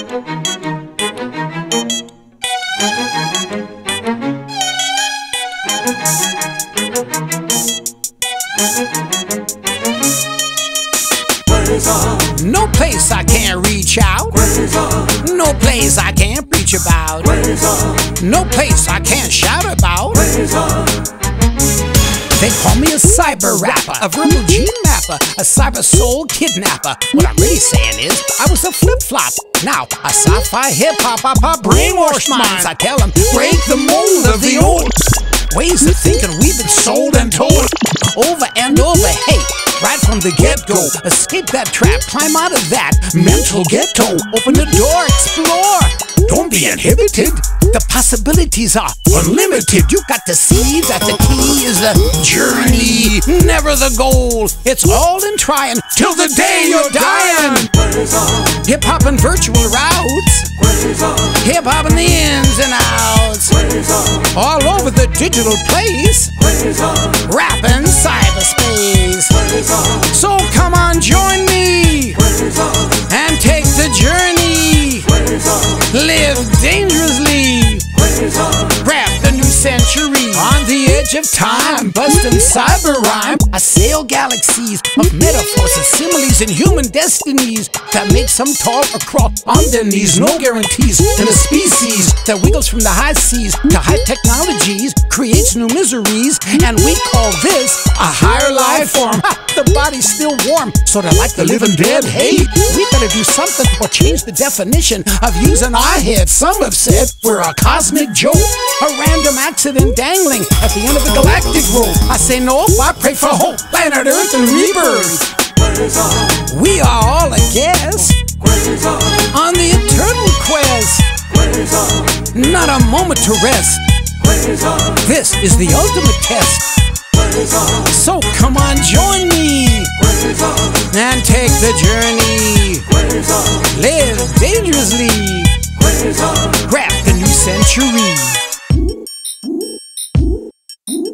No place I can't reach out. No place I can't preach about. No place I can't shout about. They call me a cyber rapper, a verbal gene mapper, a cyber soul kidnapper. What I'm really saying is, I was a flip flop. Now, a sci fi hip hop, I pop brainwash minds. I tell them, break the mold of the old ways of thinking we've been sold and told over and over. Hey, right from the get go, escape that trap, climb out of that mental ghetto, open the door, explore. Don't be inhibited. The possibilities are unlimited. You got to see that the key is the journey, never the goal. It's all in trying till the day you're dying. Hip hop and virtual routes, hip hop and the ins and outs, all over the digital place, edge of time, busting cyber rhyme. I sail galaxies of metaphors and similes and human destinies that make some talk or crawl on their knees. No guarantees in a species that wiggles from the high seas to high technologies, creates new miseries, and we call this a higher life form. The body's still warm, sorta like the living dead. Hey, we better do something or change the definition of using our heads. Some have said we're a cosmic joke, a dangling at the end of the galactic rope. I say no, I pray for hope, planet Earth and rebirth. We are all a guest on the eternal quest. Not a moment to rest. This is the ultimate test. So come on, join me and take the journey. Live dangerously. Grab the new century.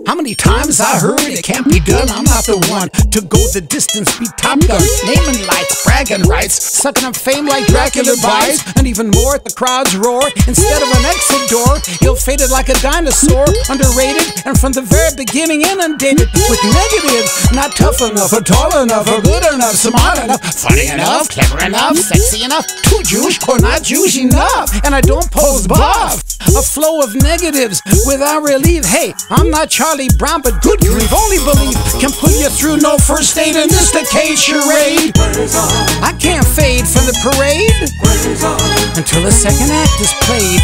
How many times I heard it can't be done? I'm not the one to go the distance, be top gun, naming lights, bragging rights, sucking up fame like Dracula bites, and even more at the crowd's roar. Instead of an exit door, ill fated like a dinosaur, underrated, and from the very beginning inundated with negatives. Not tough enough, or tall enough, or good enough, smart enough, funny enough, clever enough, sexy enough, too Jewish, or not Jewish enough. And I don't pose buff. A flow of negatives without relief. Hey, I'm not Charlie Brown, but good grief, only belief can put you through no first aid in this decade charade. I can't fade from the parade until the second act is played.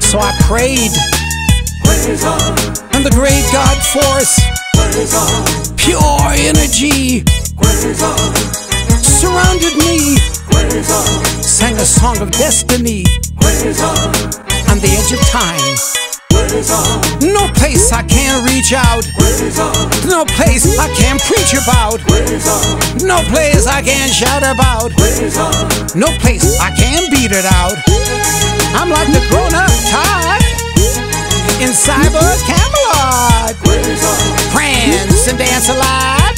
So I prayed, and the great God force, pure energy, surrounded me, sang a song of destiny on the edge of time. No place I can't reach out. No place I can't preach about. No place I can't shout about. No place I can't beat it out. I'm like the grown up Todd in Cyber Camelot. Prance and dance a lot.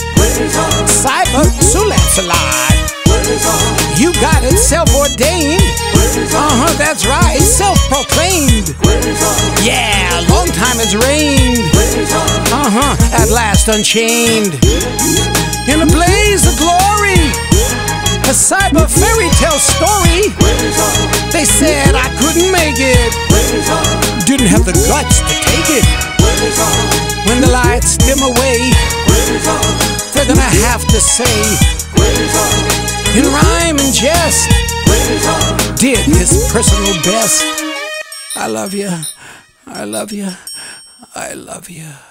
Cyber Lancelot. You got it, self ordained. Uh huh, that's right, self proclaimed. Yeah, it's rained. Uh huh, at last unchained. In a blaze of glory, a cyber fairy tale story. They said I couldn't make it, didn't have the guts to take it. When the lights dim away, they're gonna have to say, in rhyme and jest, did his personal best. I love you. I love you. I love you.